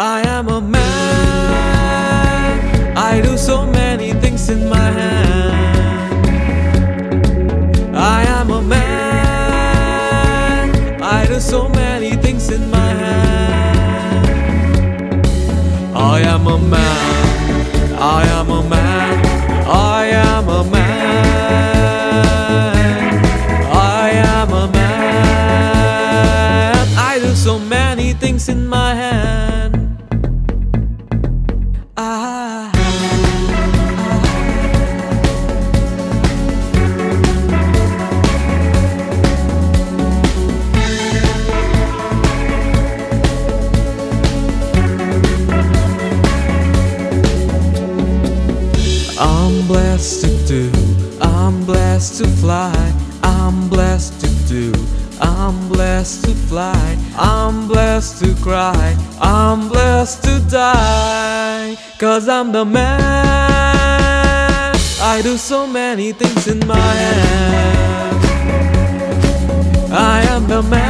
I am a man. I do so many things in my hand. I am a man. I do so many things in my hand. I am a man. I am a man. I am a man. I am a man. I do so many things in my hand. I'm blessed to do, I'm blessed to fly, I'm blessed to do, I'm blessed to fly, I'm blessed to cry, I'm blessed to die, cause I'm the man. I do so many things in my hand. I am the man.